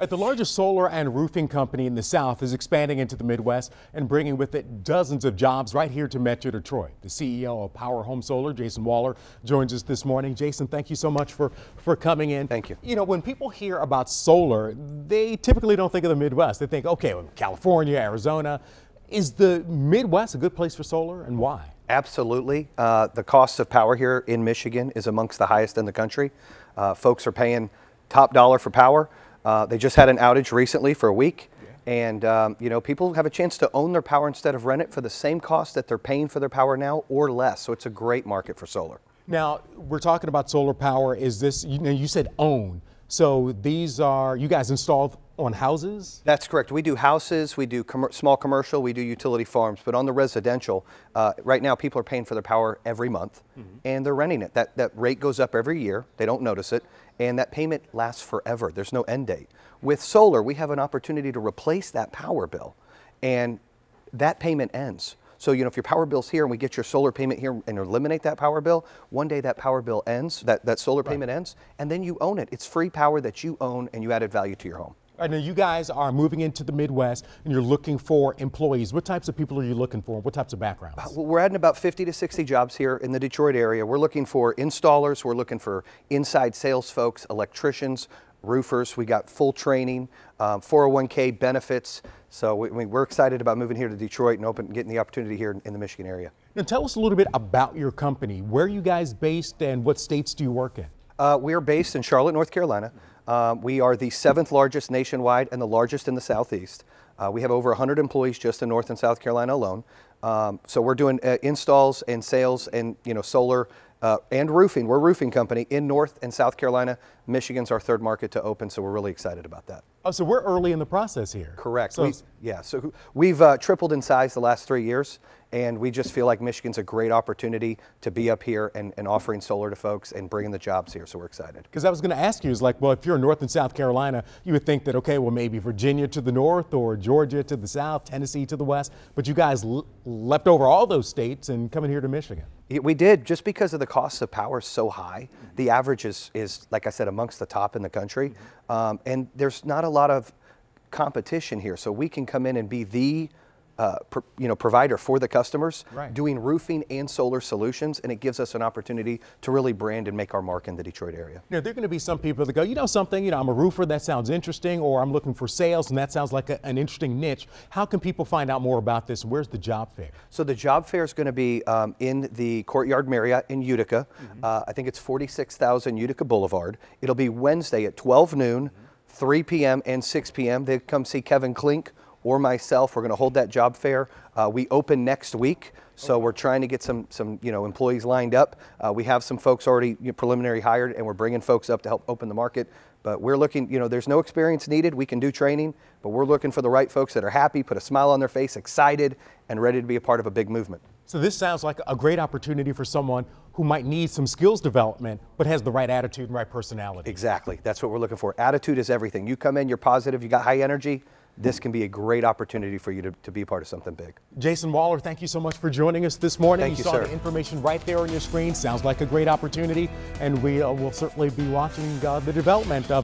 At the largest solar and roofing company in the South is expanding into the Midwest and bringing with it dozens of jobs right here to Metro Detroit. The CEO of Power Home Solar, Jayson Waller, joins us this morning. Jayson, thank you so much for, for coming in. Thank you. You know, when people hear about solar, they typically don't think of the Midwest. They think, okay, well, California, Arizona. Is the Midwest a good place for solar and why? Absolutely. Uh, the cost of power here in Michigan is amongst the highest in the country. Uh, folks are paying top dollar for power. Uh, they just had an outage recently for a week. And um, you know, people have a chance to own their power instead of rent it for the same cost that they're paying for their power now or less. So it's a great market for solar. Now, we're talking about solar power. Is this, you know, you said own. So these are, you guys installed on houses? That's correct. We do houses, we do com small commercial, we do utility farms, but on the residential, uh, right now people are paying for their power every month mm -hmm. and they're renting it. That, that rate goes up every year. They don't notice it and that payment lasts forever. There's no end date. With solar, we have an opportunity to replace that power bill and that payment ends. So, you know, if your power bill's here and we get your solar payment here and eliminate that power bill, one day that power bill ends, that, that solar right. payment ends, and then you own it. It's free power that you own and you added value to your home. I know you guys are moving into the Midwest and you're looking for employees. What types of people are you looking for? What types of backgrounds? Uh, we're adding about 50 to 60 jobs here in the Detroit area. We're looking for installers, we're looking for inside sales folks, electricians, roofers. We got full training, um, 401k benefits. So we, are excited about moving here to Detroit and open, getting the opportunity here in the Michigan area. Now tell us a little bit about your company. Where are you guys based and what states do you work in? Uh, we are based in Charlotte, North Carolina. Um, we are the seventh largest nationwide and the largest in the Southeast. Uh, we have over 100 employees just in North and South Carolina alone. Um, so we're doing uh, installs and sales and you know solar uh, and roofing. We're a roofing company in North and South Carolina. Michigan's our third market to open, so we're really excited about that. Oh, so we're early in the process here. Correct. So, we, yeah, so we've uh, tripled in size the last three years, and we just feel like Michigan's a great opportunity to be up here and, and offering solar to folks and bringing the jobs here, so we're excited. Because I was going to ask you, is like, well, if you're in North and South Carolina, you would think that, okay, well, maybe Virginia to the north or Georgia to the south, Tennessee to the west, but you guys leapt over all those states and coming here to Michigan. We did, just because of the cost of power so high. The average is, is, like I said, amongst the top in the country. Um, and there's not a lot of competition here. So we can come in and be the uh, you know, provider for the customers, right. doing roofing and solar solutions, and it gives us an opportunity to really brand and make our mark in the Detroit area. You know, there are going to be some people that go, you know something, you know, I'm a roofer, that sounds interesting, or I'm looking for sales, and that sounds like a, an interesting niche. How can people find out more about this? Where's the job fair? So the job fair is going to be um, in the Courtyard Marriott in Utica. Mm -hmm. uh, I think it's 46,000 Utica Boulevard. It'll be Wednesday at 12 noon, mm -hmm. 3 p.m. and 6 p.m. They come see Kevin Klink or myself. We're going to hold that job fair. Uh, we open next week, so okay. we're trying to get some some you know employees lined up. Uh, we have some folks already you know, preliminary hired, and we're bringing folks up to help open the market. But we're looking, you know, there's no experience needed. We can do training, but we're looking for the right folks that are happy, put a smile on their face, excited, and ready to be a part of a big movement. So this sounds like a great opportunity for someone who might need some skills development, but has the right attitude and right personality. Exactly. That's what we're looking for. Attitude is everything. You come in, you're positive, you got high energy, this can be a great opportunity for you to, to be part of something big. Jayson Waller, thank you so much for joining us this morning. Thank you, you saw sir. the information right there on your screen. Sounds like a great opportunity, and we uh, will certainly be watching uh, the development of